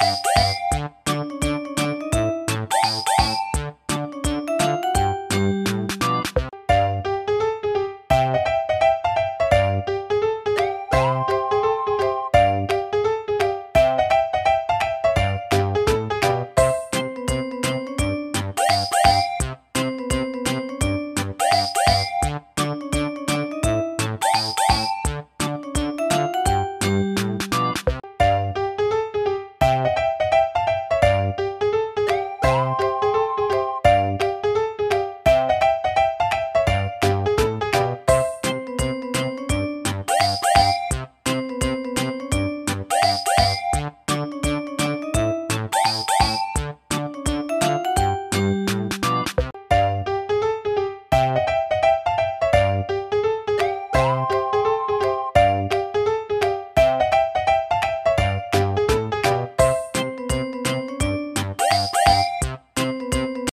Thank you. Woo!